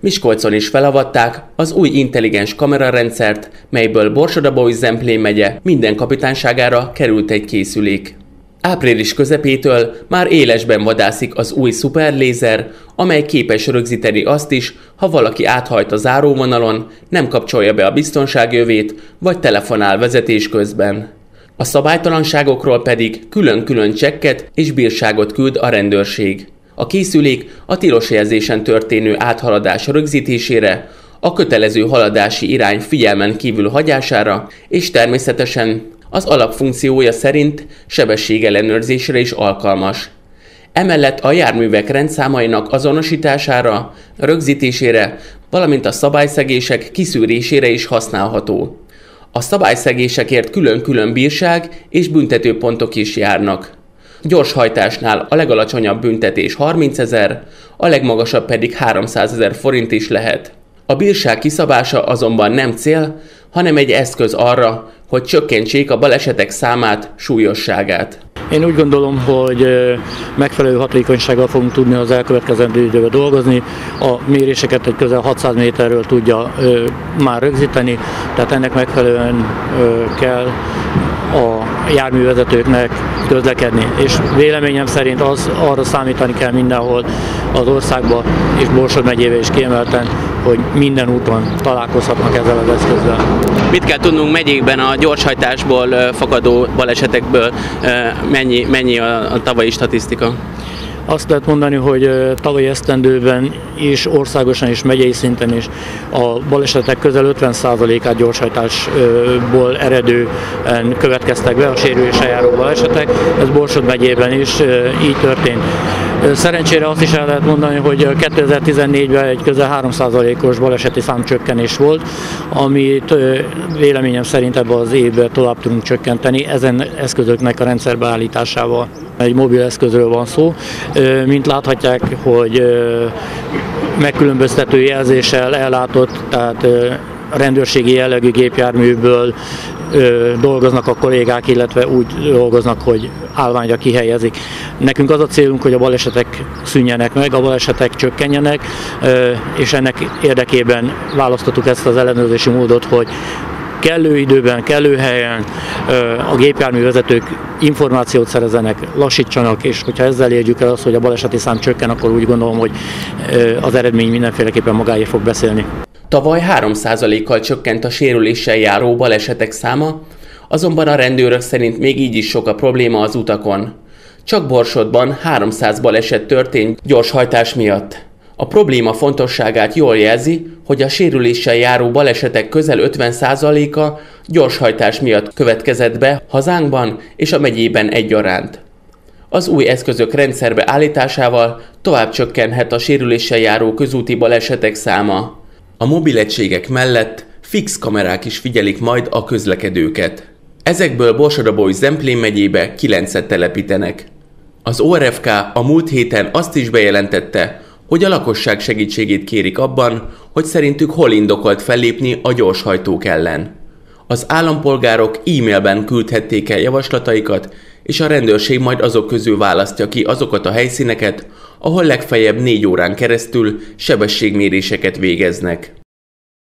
Miskolcon is felavatták az új intelligens kamerarendszert, melyből Borsodabói Zemplén megye minden kapitányságára került egy készülék. Április közepétől már élesben vadászik az új szuperlézer, amely képes rögzíteni azt is, ha valaki áthajt a záróvonalon, nem kapcsolja be a biztonságjövét, vagy telefonál vezetés közben. A szabálytalanságokról pedig külön-külön csekket és bírságot küld a rendőrség. A készülék a tilos jelzésen történő áthaladás rögzítésére, a kötelező haladási irány figyelmen kívül hagyására, és természetesen az alapfunkciója szerint sebességellenőrzésre is alkalmas. Emellett a járművek rendszámainak azonosítására, rögzítésére, valamint a szabályszegések kiszűrésére is használható. A szabályszegésekért külön-külön bírság és büntetőpontok is járnak. Gyorshajtásnál a legalacsonyabb büntetés 30 ezer, a legmagasabb pedig 300 ezer forint is lehet. A bírság kiszabása azonban nem cél, hanem egy eszköz arra, hogy csökkentsék a balesetek számát, súlyosságát. Én úgy gondolom, hogy megfelelő hatékonysággal fogunk tudni az elkövetkezendő időben dolgozni. A méréseket egy közel 600 méterről tudja már rögzíteni, tehát ennek megfelelően kell a járművezetőknek közlekedni. És véleményem szerint az arra számítani kell mindenhol az országban, és Borsod megyébe is kiemelten, hogy minden úton találkozhatnak ezzel az eszközzel. Mit kell tudnunk megyékben a gyorshajtásból fakadó balesetekből, mennyi, mennyi a, a tavalyi statisztika? Azt lehet mondani, hogy tavalyi esztendőben is országosan és megyei szinten is a balesetek közel 50%-át gyorshajtásból eredően következtek be a sérülése járó balesetek. Ez Borsod megyében is így történt. Szerencsére azt is el lehet mondani, hogy 2014-ben egy közel 3%-os baleseti számcsökkenés volt, amit véleményem szerint ebben az évben tovább tudunk csökkenteni ezen eszközöknek a rendszerbeállításával. Egy mobil eszközről van szó. Mint láthatják, hogy megkülönböztető jelzéssel ellátott, tehát rendőrségi jellegű gépjárműből dolgoznak a kollégák, illetve úgy dolgoznak, hogy állványra kihelyezik. Nekünk az a célunk, hogy a balesetek szűnjenek meg, a balesetek csökkenjenek, és ennek érdekében választottuk ezt az ellenőrzési módot, hogy kellő időben, kellő helyen a gépjárművezetők információt szerezenek, lassítsanak, és hogyha ezzel érjük el azt, hogy a baleseti szám csökken, akkor úgy gondolom, hogy az eredmény mindenféleképpen magáért fog beszélni. Tavaly 3%-kal csökkent a sérüléssel járó balesetek száma, azonban a rendőrök szerint még így is sok a probléma az utakon. Csak Borsodban 300 baleset történt gyorshajtás miatt. A probléma fontosságát jól jelzi, hogy a sérüléssel járó balesetek közel 50%-a gyorshajtás miatt következett be hazánkban és a megyében egyaránt. Az új eszközök rendszerbe állításával tovább csökkenhet a sérüléssel járó közúti balesetek száma. A mobilegységek mellett fix kamerák is figyelik majd a közlekedőket. Ezekből Borsodabói Zemplén megyébe 9 telepítenek. Az ORFK a múlt héten azt is bejelentette, hogy a lakosság segítségét kérik abban, hogy szerintük hol indokolt fellépni a gyorshajtók ellen. Az állampolgárok e-mailben küldhették el javaslataikat, és a rendőrség majd azok közül választja ki azokat a helyszíneket, ahol legfeljebb négy órán keresztül sebességméréseket végeznek.